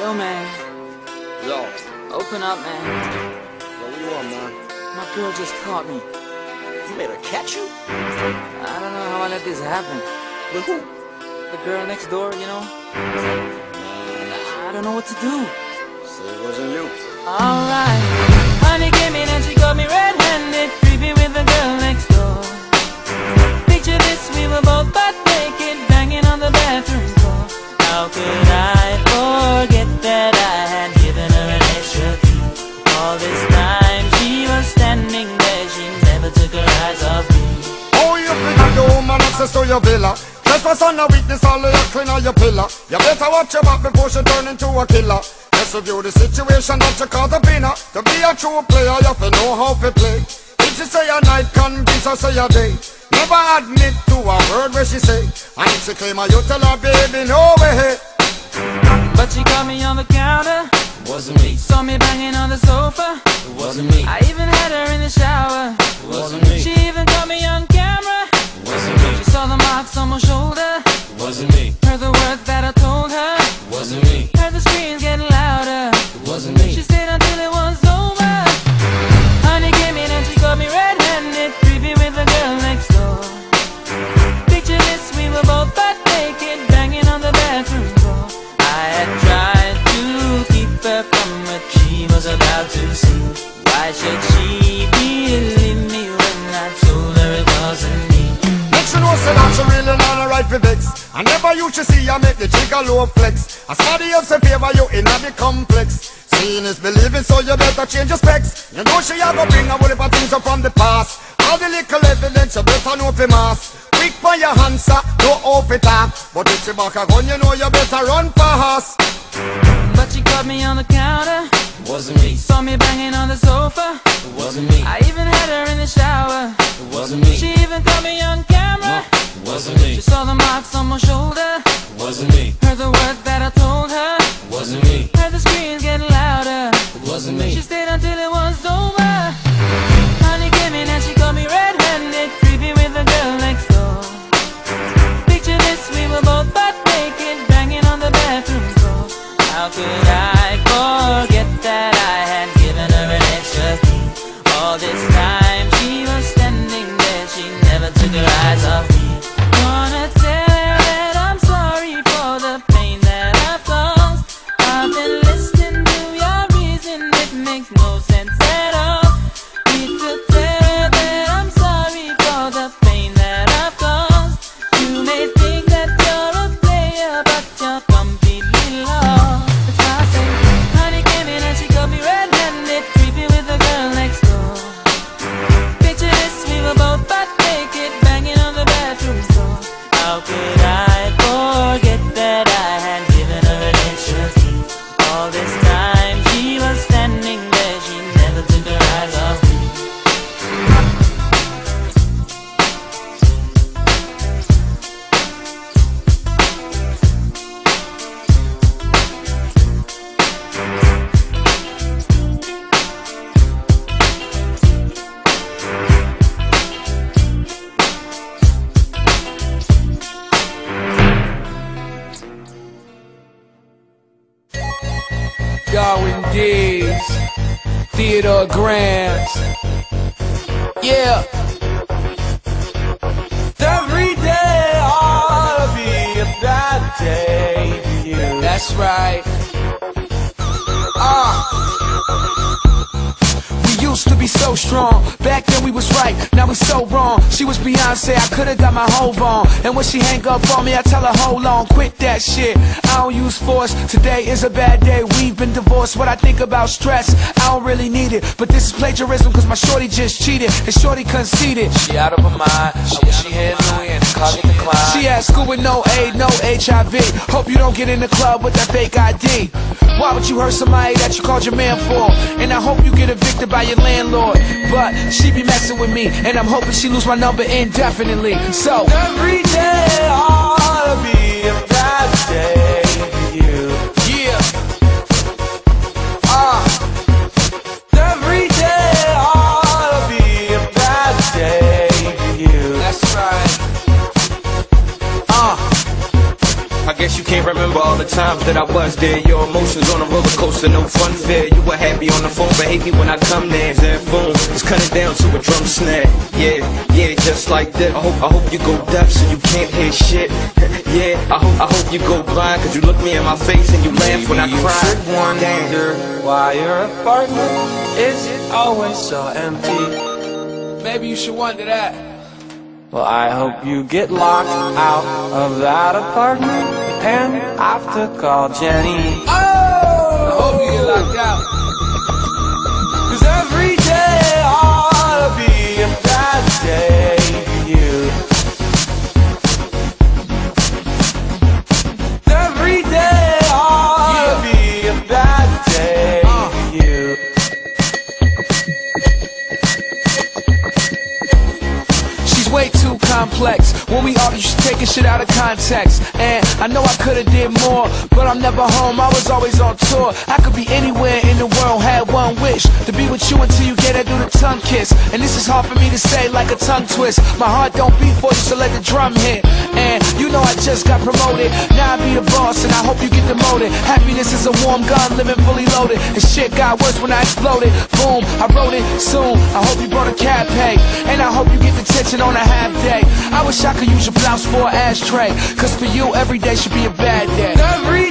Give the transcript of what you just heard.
Yo, man. Yo, Open up, man. what you want, man? My girl just caught me. You made her catch you? I don't know how I let this happen. With who? The girl next door, you know? Man, I don't know what to do. say it wasn't you. Alright. Honey came in and she got me red-handed, creepy with the girl next door. Access to your villa. Trespass on a witness, all of your clean on your pillar. You better watch your back before she turn into a killer. Let's review the situation that you call the winner. To be a true player, you have to know how to play. If she say a night, convince her say a day. Never admit to a word where she say. And if she claim her, you tell her, baby, no way. But she caught me on the counter, Wasn't me, saw me banging on the sofa. it wasn't me, I even had her what she was about to see. Why should she believe me when I told her it wasn't me? Make she know say that she really not a right for vex. I never used to see her make the jigger low flex. As somebody else in favor you in the complex. Seeing is believing, so you better change your specs. You know she a go bring a whole heap of things up from the past. All the little evidence you better know for mass. Quick for your answer, no it up. But if she back a gun, you know you better run fast. But she caught me on the counter, wasn't me, saw me banging on the sofa. it wasn't me, I even had her in the shower. it wasn't me, She even caught me on camera. it wasn't me, She saw the marks on my shoulder. Could I forget that I had given her an extra key? All this time she was standing there, she never took her eyes off Darwin D's, Theodore Grants. Yeah. Every day ought to be a bad day for you. That's right. Ah. We used to be so strong. Back then we was right, now we so wrong. She was Beyonce, I could've got my whole on. And when she hang up on me, I tell her, hold on, quit that shit. I don't use force. Today is a bad day. We've been divorced. What I think about stress, I don't really need it. But this is plagiarism, cause my shorty just cheated. And shorty conceded. She out of her mind. I wish she had Louis and the car. She at school with no aid, no HIV. Hope you don't get in the club with that fake ID. Why would you hurt somebody that you called your man for? And I hope you get evicted by your landlord. But she be messing with me, and I'm hoping she lose my number indefinitely. So guess you can't remember all the times that I was there. Your emotions on a roller coaster, no fun fair. You were happy on the phone, but hate me when I come there. That phone is cutting down to a drum snare. Yeah, yeah, just like that. I hope, I hope you go deaf so you can't hear shit. yeah, I hope, I hope you go blind, cause you look me in my face and you laugh when I Maybe you cry. should wonder why your apartment is it always so empty. Maybe you should wonder that. Well, I hope you get locked out of that apartment and have to call Jenny. Taking shit out of context. And I know I could've did more, but I'm never home. I was always on tour. I could be anywhere in the world. Had one wish to be with you until you get her do the tongue kiss. And this is hard for me to say, like a tongue twist. My heart don't beat for you, so let the drum hit. And you know I just got promoted. Now I be the boss, and I hope you get demoted. Happiness is a warm gun, living fully loaded. And shit got worse when I exploded. Boom, I wrote it soon. I hope you brought a cab pay. And I hope you get the attention on a half day. I wish I could use your blouse for an ashtray. Cause for you, every day should be a bad day. Every